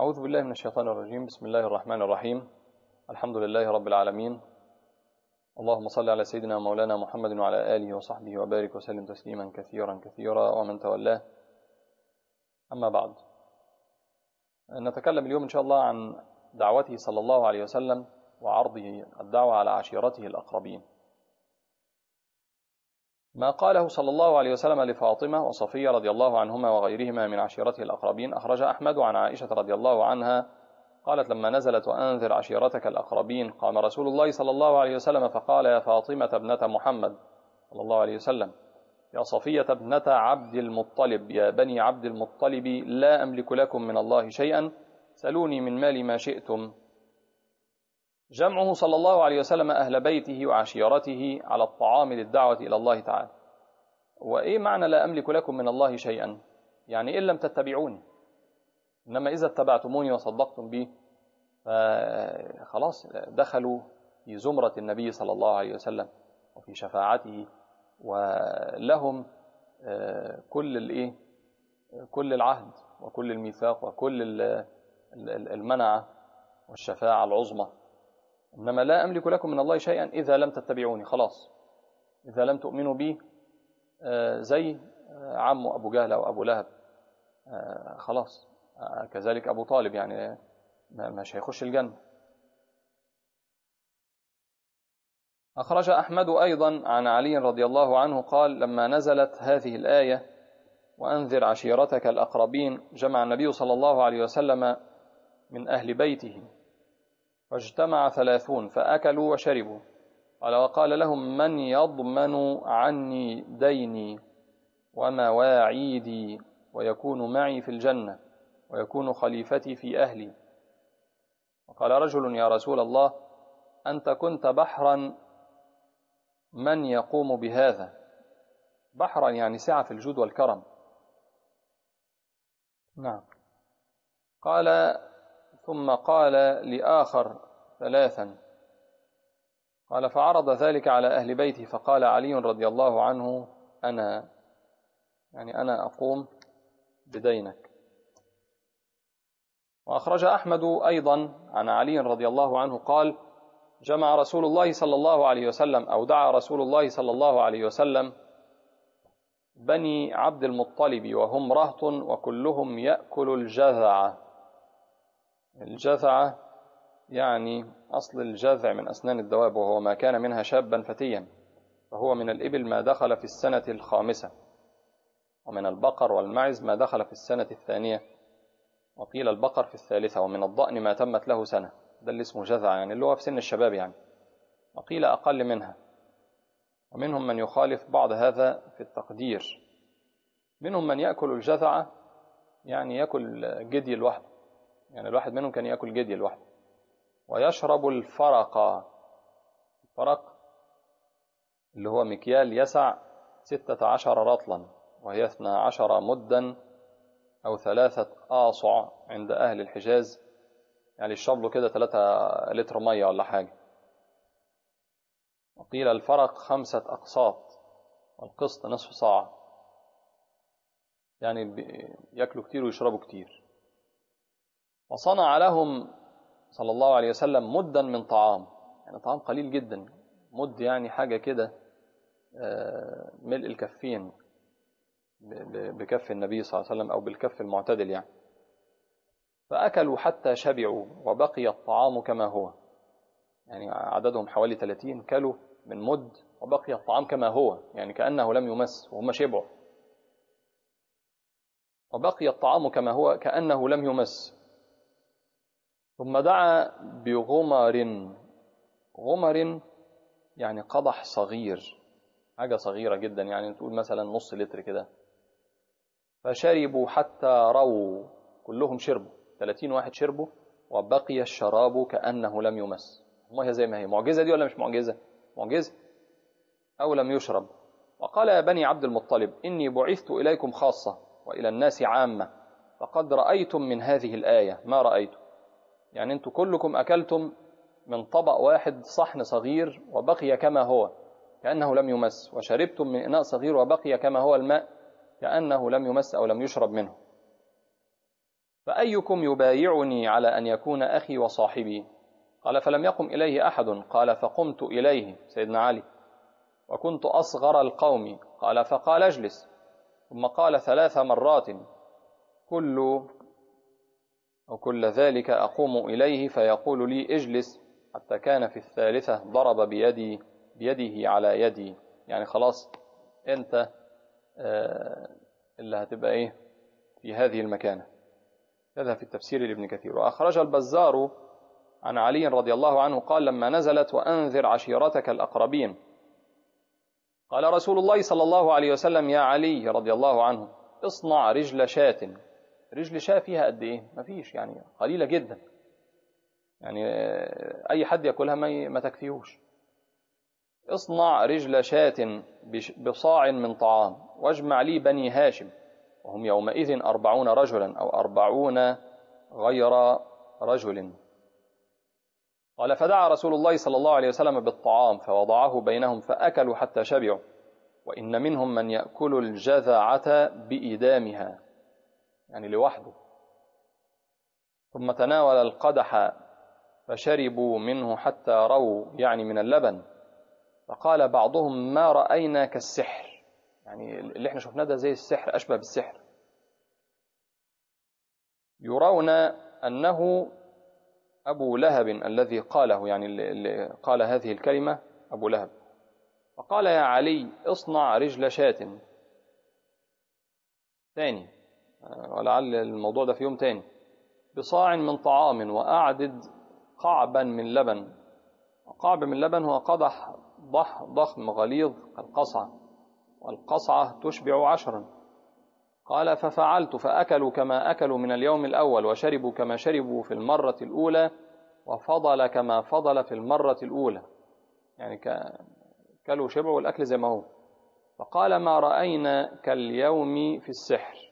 أعوذ بالله من الشيطان الرجيم. بسم الله الرحمن الرحيم. الحمد لله رب العالمين. اللهم صل على سيدنا مولانا محمد وعلى آله وصحبه وبارك وسلم تسليما كثيرا كثيرا ومن تولاه. أما بعد. نتكلم اليوم إن شاء الله عن دعوته صلى الله عليه وسلم وعرضه الدعوة على عشيرته الأقربين. ما قاله صلى الله عليه وسلم لفاطمة وصفية رضي الله عنهما وغيرهما من عشيرته الأقربين أخرج أحمد عن عائشة رضي الله عنها قالت لما نزلت وأنذر عشيرتك الأقربين قام رسول الله صلى الله عليه وسلم فقال يا فاطمة ابنة محمد صلى الله عليه وسلم. يا صفية ابنة عبد المطلب يا بني عبد المطلب لا أملك لكم من الله شيئا سلوني من مال ما شئتم جمعه صلى الله عليه وسلم أهل بيته وعشيرته على الطعام للدعوة إلى الله تعالى. وإيه معنى لا أملك لكم من الله شيئا؟ يعني إن لم تتبعوني. إنما إذا اتبعتموني وصدقتم بي خلاص دخلوا في زمرة النبي صلى الله عليه وسلم وفي شفاعته ولهم كل الإيه؟ كل العهد وكل الميثاق وكل المنعة والشفاعة العظمى. إنما لا أملك لكم من الله شيئا إذا لم تتبعوني. خلاص. إذا لم تؤمنوا بي زي عمه أبو جهل أو أبو لهب. خلاص. كذلك أبو طالب يعني مش هيخش الجنة. أخرج أحمد أيضا عن علي رضي الله عنه قال لما نزلت هذه الآية وأنذر عشيرتك الأقربين جمع النبي صلى الله عليه وسلم من أهل بيته. واجتمع ثلاثون فأكلوا وشربوا. قال وقال لهم من يضمن عني ديني ومواعيدي ويكون معي في الجنة ويكون خليفتي في أهلي؟ وقال رجل يا رسول الله أنت كنت بحرا من يقوم بهذا؟ بحرا يعني سعة في الجود والكرم. نعم. قال ثم قال لآخر ثلاثا. قال فعرض ذلك على أهل بيته فقال علي رضي الله عنه أنا يعني أنا أقوم بدينك. وأخرج أحمد أيضا عن علي رضي الله عنه قال جمع رسول الله صلى الله عليه وسلم أو دعا رسول الله صلى الله عليه وسلم بني عبد المطلب وهم رهط وكلهم يأكل الجذعة الجذعة يعني أصل الجذع من أسنان الدواب وهو ما كان منها شابا فتيا فهو من الإبل ما دخل في السنة الخامسة ومن البقر والمعز ما دخل في السنة الثانية وقيل البقر في الثالثة ومن الضأن ما تمت له سنة. ده اللي اسمه جذع يعني اللي هو في سن الشباب يعني. وقيل أقل منها. ومنهم من يخالف بعض هذا في التقدير. منهم من يأكل الجذع يعني يأكل جدي لوحده. يعني الواحد منهم كان يأكل جدي لوحده. ويشرب الفرق. الفرق اللي هو مكيال يسع ستة عشر رطلا وهي اثنى عشر مدا أو ثلاثة آصع عند أهل الحجاز. يعني له كده ثلاثة لتر مية ولا حاجة. وقيل الفرق خمسة أقساط والقسط نصف صاع يعني يأكلوا كتير ويشربوا كتير. وصنع لهم صلى الله عليه وسلم مدا من طعام. يعني طعام قليل جدا. مد يعني حاجة كده ملء الكفين بكف النبي صلى الله عليه وسلم أو بالكف المعتدل يعني. فأكلوا حتى شبعوا وبقي الطعام كما هو. يعني عددهم حوالي 30 كلوا من مد وبقي الطعام كما هو. يعني كأنه لم يمس وهم شبعوا. وبقي الطعام كما هو كأنه لم يمس. ثم دعا بغمر. غمر يعني قدح صغير حاجة صغيرة جدا يعني تقول مثلا نص لتر كده. فشربوا حتى رووا كلهم شربوا 30 واحد شربوا وبقي الشراب كأنه لم يمس. ما هي زي ما هي معجزة دي ولا مش معجزة؟ معجزة. أو لم يشرب. وقال يا بني عبد المطلب إني بعثت إليكم خاصة وإلى الناس عامة فقد رأيتم من هذه الآية. ما رأيتم يعني أنتم كلكم أكلتم من طبق واحد صحن صغير وبقي كما هو كأنه لم يمس وشربتم من إناء صغير وبقي كما هو الماء كأنه لم يمس أو لم يشرب منه. فأيكم يبايعني على أن يكون أخي وصاحبي؟ قال فلم يقم إليه أحد. قال فقمت إليه سيدنا علي. وكنت أصغر القوم. قال فقال اجلس. ثم قال ثلاث مرات. كل وكل ذلك أقوم إليه فيقول لي اجلس حتى كان في الثالثة ضرب بيدي بيده على يدي. يعني خلاص أنت آه، اللي هتبقى إيه؟ في هذه المكانة. هذا في التفسير لابن كثير. وأخرج البزار عن علي رضي الله عنه قال لما نزلت وأنذر عشيرتك الأقربين. قال رسول الله صلى الله عليه وسلم يا علي رضي الله عنه اصنع رجل شاة. رجل شاة فيها قد إيه؟ مفيش يعني قليلة جدا. يعني أي حد يأكلها ما ما تكفيهوش. اصنع رجل شاة بصاع من طعام واجمع لي بني هاشم. وهم يومئذ أربعون رجلا أو أربعون غير رجل. قال فدعا رسول الله صلى الله عليه وسلم بالطعام فوضعه بينهم فأكلوا حتى شبعوا. وإن منهم من يأكل الجذعة بإدامها. يعني لوحده. ثم تناول القدح فشربوا منه حتى روا يعني من اللبن. فقال بعضهم ما رأينا كالسحر يعني اللي إحنا شفناه ده زي السحر أشبه بالسحر. يرون أنه أبو لهب الذي قاله يعني اللي قال هذه الكلمة أبو لهب. فقال يا علي اصنع رجل شاة. ثاني ولعل الموضوع ده في يوم تاني. بصاع من طعام وأعدد قعبا من لبن. قعب من لبن هو قدح ضح ضخم غليظ القصعة والقصعة تشبع عشرا. قال ففعلت فأكلوا كما أكلوا من اليوم الأول وشربوا كما شربوا في المرة الأولى وفضل كما فضل في المرة الأولى. يعني كلوا شبعوا والأكل زي ما هو. فقال ما رأينا كاليوم في السحر.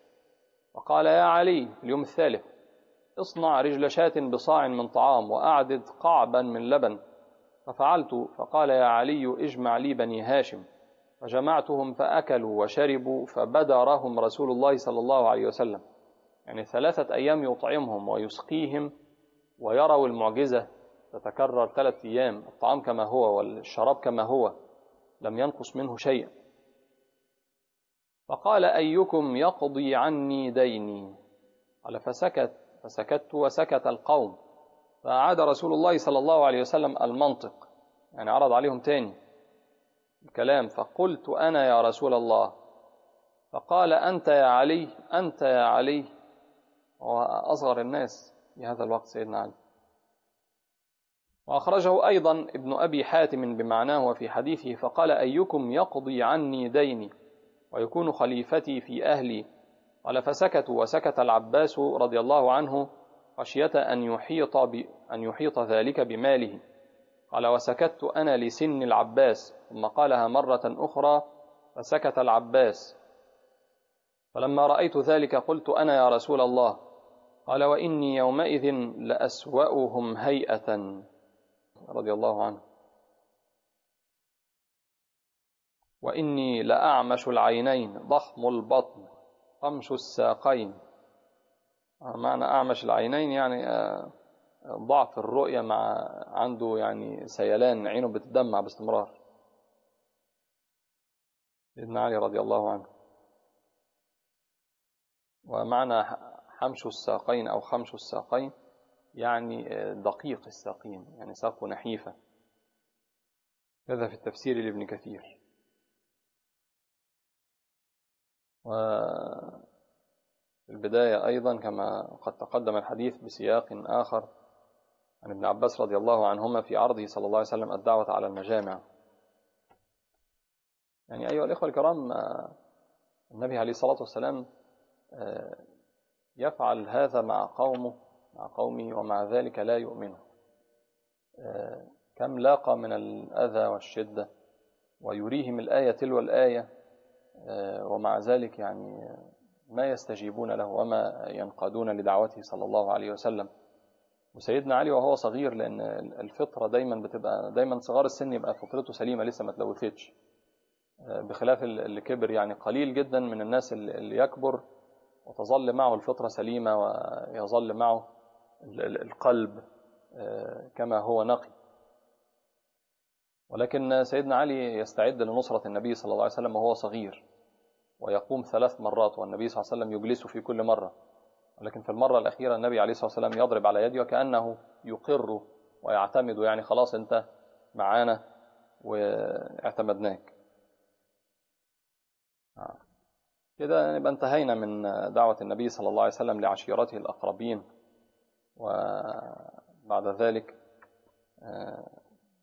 فقال يا علي اليوم الثالث اصنع رجل شاة بصاع من طعام وأعدد قعبا من لبن. ففعلت فقال يا علي اجمع لي بني هاشم. فجمعتهم فأكلوا وشربوا فبدرهم رسول الله صلى الله عليه وسلم. يعني ثلاثة أيام يطعمهم ويسقيهم ويروا المعجزة تتكرر ثلاثة أيام الطعام كما هو والشراب كما هو لم ينقص منه شيء. فقال أيكم يقضي عني ديني؟ قال فسكت فسكت وسكت القوم. فأعاد رسول الله صلى الله عليه وسلم المنطق يعني عرض عليهم تاني الكلام فقلت أنا يا رسول الله. فقال أنت يا علي أنت يا علي. هو أصغر الناس في هذا الوقت سيدنا علي. وأخرجه أيضا ابن أبي حاتم بمعناه وفي حديثه فقال أيكم يقضي عني ديني؟ ويكون خليفتي في أهلي. قال فسكتوا وسكت العباس رضي الله عنه خشية أن يحيط, أن يحيط ذلك بماله. قال وسكت أنا لسن العباس. ثم قالها مرة أخرى فسكت العباس. فلما رأيت ذلك قلت أنا يا رسول الله. قال وإني يومئذ لأسوأهم هيئة. رضي الله عنه. وإني لأعمش العينين ضخم البطن قمش الساقين. معنى أعمش العينين يعني آه، ضعف الرؤية مع عنده يعني سيلان عينه بتدمع باستمرار. ابن علي رضي الله عنه. ومعنى حمش الساقين أو خمش الساقين يعني دقيق الساقين يعني ساق نحيفة. هذا في التفسير لابن كثير. وفي البداية أيضا كما قد تقدم الحديث بسياق آخر عن ابن عباس رضي الله عنهما في عرضه صلى الله عليه وسلم الدعوة على المجامع. يعني أيها الإخوة الكرام النبي عليه الصلاة والسلام يفعل هذا مع قومه مع قومه ومع ذلك لا يؤمنه. كم لاقى من الأذى والشدة ويريهم الآية تلو الآية ومع ذلك يعني ما يستجيبون له وما ينقادون لدعوته صلى الله عليه وسلم. وسيدنا علي وهو صغير لأن الفطرة دايما بتبقى دايما صغار السن يبقى فطرته سليمة لسه ما تلوثتش. بخلاف اللي كبر يعني قليل جدا من الناس اللي يكبر وتظل معه الفطرة سليمة ويظل معه القلب كما هو نقي. ولكن سيدنا علي يستعد لنصرة النبي صلى الله عليه وسلم وهو صغير. ويقوم ثلاث مرات والنبي صلى الله عليه وسلم يجلسه في كل مرة. ولكن في المرة الأخيرة النبي عليه الصلاة والسلام يضرب على يده وكأنه يقر ويعتمد يعني خلاص أنت معانا واعتمدناك. كده نبقى انتهينا من دعوة النبي صلى الله عليه وسلم لعشيرته الأقربين. وبعد ذلك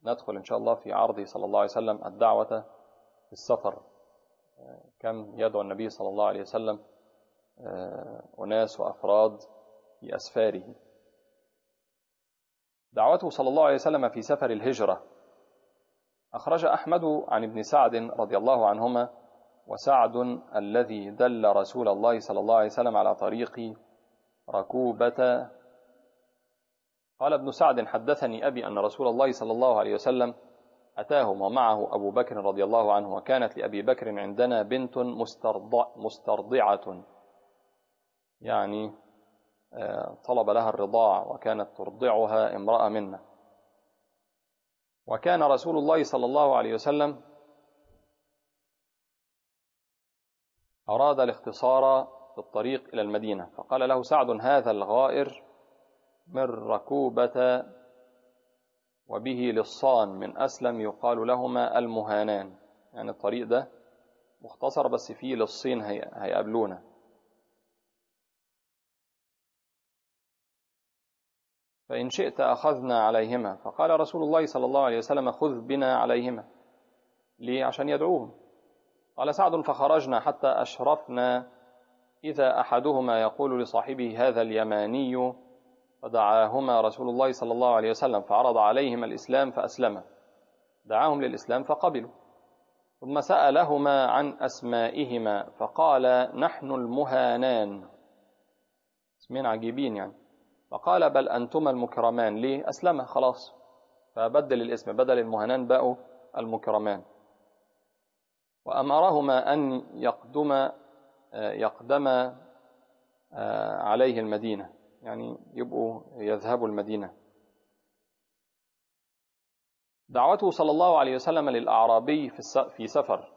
ندخل إن شاء الله في عرضه صلى الله عليه وسلم الدعوة في السفر. كم يدعو النبي صلى الله عليه وسلم أناس وأفراد في أسفاره دعوته صلى الله عليه وسلم في سفر الهجرة. أخرج أحمد عن ابن سعد رضي الله عنهما وسعد الذي دل رسول الله صلى الله عليه وسلم على طريق ركوبة. قال ابن سعد حدثني أبي أن رسول الله صلى الله عليه وسلم أتاهم ومعه أبو بكر رضي الله عنه وكانت لأبي بكر عندنا بنت مسترضع مسترضعة. يعني طلب لها الرضاع وكانت ترضعها امرأة منا وكان رسول الله صلى الله عليه وسلم أراد الاختصار في الطريق إلى المدينة. فقال له سعد هذا الغائر من ركوبة وبه للصان من أسلم يقال لهما المهانان. يعني الطريق ده مختصر بس فيه للصين هيقابلونا. فإن شئت أخذنا عليهما. فقال رسول الله صلى الله عليه وسلم خذ بنا عليهما. ليه؟ عشان يدعوهم. قال سعد فخرجنا حتى أشرفنا إذا أحدهما يقول لصاحبه هذا اليماني فدعاهما رسول الله صلى الله عليه وسلم فعرض عليهما الإسلام فأسلما. دعاهم للإسلام فقبلوا. ثم سألهما عن أسمائهما فقال نحن المهانان. اسمين عجيبين يعني. فقال بل أنتما المكرمان. ليه أسلم. خلاص. فبدل الاسم بدل المهنان بقوا المكرمان. وأمرهما أن يقدم يقدم عليه المدينة. يعني يبقوا يذهبوا المدينة. دعوته صلى الله عليه وسلم للأعرابي في سفر.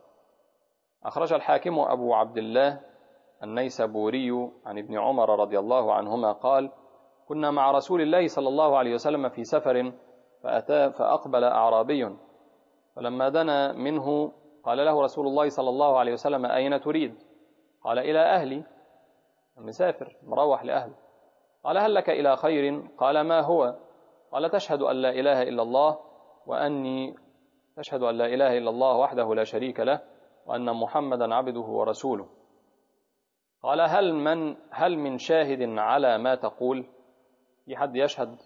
أخرج الحاكم أبو عبد الله النيسابوري عن ابن عمر رضي الله عنهما قال كنا مع رسول الله صلى الله عليه وسلم في سفر فأتى فأقبل أعرابي. فلما دنا منه قال له رسول الله صلى الله عليه وسلم أين تريد؟ قال إلى أهلي. مسافر مروح لأهل قال هل لك إلى خير؟ قال ما هو؟ قال تشهد أن لا إله إلا الله وأني تشهد أن لا إله إلا الله وحده لا شريك له وأن محمدا عبده ورسوله. قال هل من هل من شاهد على ما تقول؟ في حد يشهد.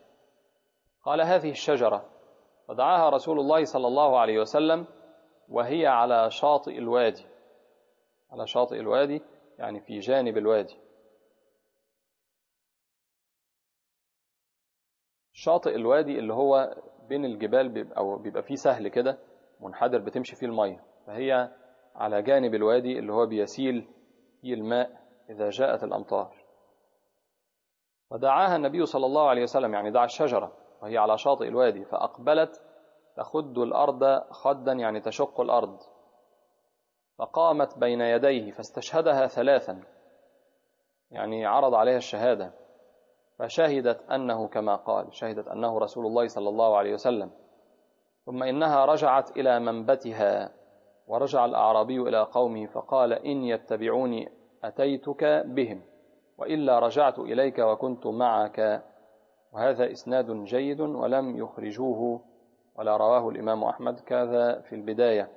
قال هذه الشجرة. فدعاها رسول الله صلى الله عليه وسلم وهي على شاطئ الوادي. على شاطئ الوادي يعني في جانب الوادي. شاطئ الوادي اللي هو بين الجبال بيبقى أو بيبقى فيه سهل كده منحدر بتمشي فيه المية. فهي على جانب الوادي اللي هو بيسيل فيه الماء إذا جاءت الأمطار. ودعاها النبي صلى الله عليه وسلم يعني دعا الشجرة وهي على شاطئ الوادي فأقبلت تخد الأرض خدا يعني تشق الأرض. فقامت بين يديه فاستشهدها ثلاثا يعني عرض عليها الشهادة. فشهدت أنه كما قال شهدت أنه رسول الله صلى الله عليه وسلم. ثم إنها رجعت إلى منبتها ورجع الأعرابي إلى قومه فقال إن يتبعوني أتيتك بهم وإلا رجعت إليك وكنت معك. وهذا إسناد جيد ولم يخرجوه ولا رواه الإمام أحمد كذا في البداية.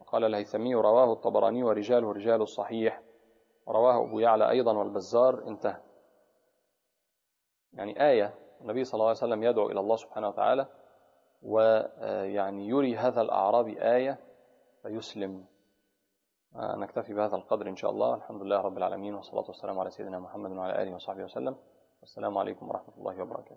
وقال الهيثمي رواه الطبراني ورجاله رجال الصحيح ورواه أبو يعلى أيضا والبزار. انتهى. يعني آية النبي صلى الله عليه وسلم يدعو إلى الله سبحانه وتعالى ويعني يري هذا الأعرابي آية فيسلم. نكتفي بهذا القدر إن شاء الله. الحمد لله رب العالمين والصلاة والسلام على سيدنا محمد وعلى آله وصحبه وسلم. والسلام عليكم ورحمة الله وبركاته.